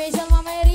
beijando uma maioria.